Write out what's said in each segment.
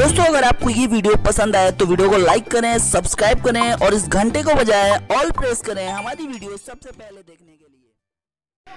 दोस्तों, अगर आपको ये वीडियो पसंद आए तो वीडियो को लाइक करें सब्सक्राइब करें और इस घंटे को बजाय ऑल प्रेस करें हमारी वीडियो सबसे पहले देखने के लिए।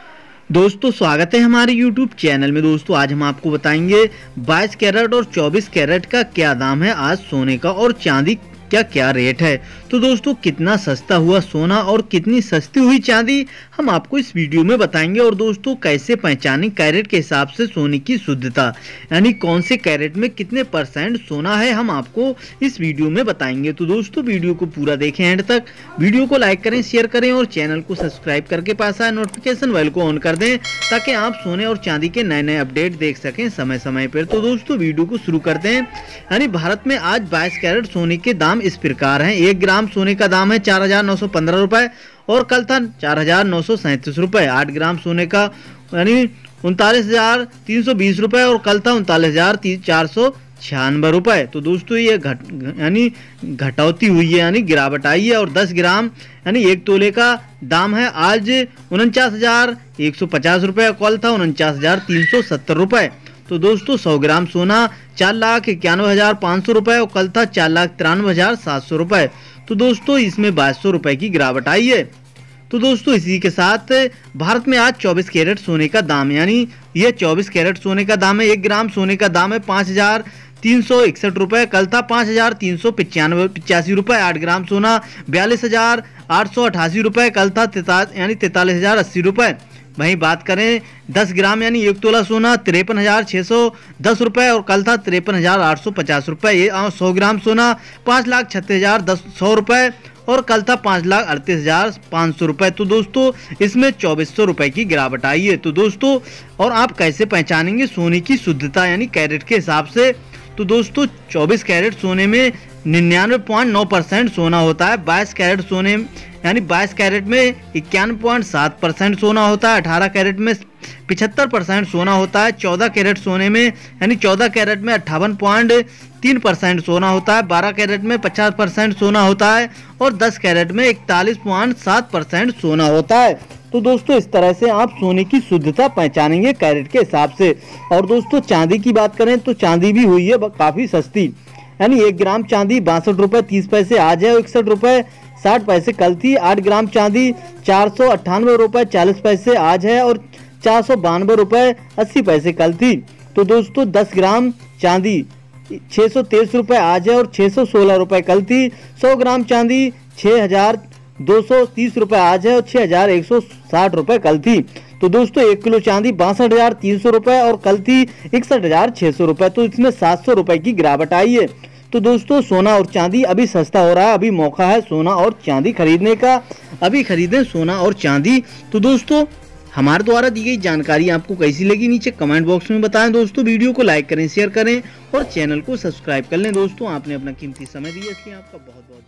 दोस्तों, स्वागत है हमारे YouTube चैनल में। दोस्तों, आज हम आपको बताएँगे 22 कैरेट और 24 कैरेट का क्या दाम है, आज सोने का और चांदी क्या क्या रेट है। तो दोस्तों, कितना सस्ता हुआ सोना और कितनी सस्ती हुई चांदी, हम आपको इस वीडियो में बताएँगे। और दोस्तों, कैसे पहचाने कैरेट के हिसाब से सोने की शुद्धता? यानी कौन से कैरेट में कितने परसेंट सोना है, हम आपको इस वीडियो में बताएँगे। तो दोस्तों, वीडियो को पूरा देखें एंड तक। वीडियो को लाइक करें, शेयर करें और चैनल को सब्सक्राइब करके पास आए नोटिफिकेशन बेल को ऑन कर दें, ताकि आप सोने और चांदी के नए नए अपडेट देख सकें समय समय पर। तो दोस्तों, वीडियो को शुरू करते हैं। यानी भारत में आज बाईस कैरेट सोने के दाम इस प्रकार हैं। एक ग्राम सोने का दाम है चार हज़ार नौ सौ पंद्रह रुपए और कल था चार हज़ार नौ सौ सैंतीस रुपए। आठ ग्राम सोने का, यानी उनतालीस हज़ार तीन सौ बीस रुपए और कल था उनतालीस हज़ार चार सौ छियानवे रुपए। तो दोस्तों, ये घट, यानी घटौती हुई है, यानी गिरावट आई है और 10 ग्राम, यानी एक तोले का दाम है आज उनचास हज़ार एक सौ पचास रुपये कल था उनचास हज़ार तीन सौ सत्तर रुपये तो दोस्तों 100 ग्राम सोना चार लाख इक्यानवे हज़ार पाँच सौ रुपये और कल था चार लाख तिरानवे हज़ार सात सौ रुपये तो दोस्तों, इसमें बाईस सौ रुपये की गिरावट आई है। तो दोस्तों, इसी के साथ भारत में आज 24 कैरेट सोने का दाम, यानी यह 24 कैरेट सोने का दाम है, एक ग्राम सोने का दाम है पाँच हज़ार तीन सौ इकसठ रुपये कल था पाँच हज़ार तीन सौ पचानवे पचासी रुपये आठ ग्राम सोना बयालीस हज़ार आठ सौ अठासी रुपये कल था यानी तैतालीस हज़ार अस्सी रुपये वहीं बात करें 10 ग्राम यानी एक तोला सोना, तिरपन हज़ार छः सौ दस रुपये और कल था तिरपन हज़ार आठ सौ पचास रुपये ये सौ ग्राम सोना, पाँच लाख छत्तीस हज़ार दस, सौ रुपये और कल था पाँच लाख अड़तीस हज़ार पाँच सौ रुपये तो दोस्तों, इसमें चौबीस सौ रुपये की गिरावट आई है। तो दोस्तों, और आप कैसे पहचानेंगे सोने की शुद्धता यानी कैरेट के हिसाब से? तो दोस्तों 24 कैरेट सोने में निन्यानवे पॉइंट नौ परसेंट सोना होता है 22 कैरेट सोने, यानी 22 कैरेट में इक्यानवे पॉइंट सात परसेंट सोना होता है 18 कैरेट में पिछहत्तर परसेंट सोना होता है 14 कैरेट सोने में, यानी 14 कैरेट में अट्ठावन पॉइंट तीन परसेंट सोना होता है 12 कैरेट में 50 परसेंट सोना होता है, और 10 कैरेट में इकतालीस पॉइंट सात परसेंट सोना होता है। तो दोस्तों, इस तरह से आप सोने की शुद्धता पहचानेंगे कैरेट के हिसाब से। और दोस्तों, चांदी की बात करें तो चांदी भी हुई है काफ़ी सस्ती। यानी एक ग्राम चांदी बासठ रुपये तीस पैसे आज है इकसठ रुपये साठ पैसे कल थी। आठ ग्राम चांदी चार सौ अट्ठानवे रुपये चालीस पैसे आज है और चार सौ बानवे रुपये अस्सी पैसे कल थी। तो दोस्तों, दस ग्राम चांदी छः सौ तेईस रुपये आज है और छः सौ सोलह रुपये कल थी। सौ ग्राम चांदी छः हज़ार दो सौ तीस रुपये आज है और छः हज़ार एक सौ साठ रुपये कल थी। तो दोस्तों, एक किलो चांदी बासठ हज़ार तीन सौ रुपए और कल थी इकसठ हज़ार छह सौ रुपए तो इसमें सात सौ रुपये की गिरावट आई है। तो दोस्तों, सोना और चांदी अभी सस्ता हो रहा है, अभी मौका है सोना और चांदी खरीदने का। अभी खरीदें सोना और चांदी। तो दोस्तों, हमारे द्वारा दी गई जानकारी आपको कैसी लगी, नीचे कमेंट बॉक्स में बताएँ। दोस्तों, वीडियो को लाइक करें, शेयर करें और चैनल को सब्सक्राइब कर लें। दोस्तों, आपने अपना कीमती समय दिया इसलिए आपका बहुत बहुत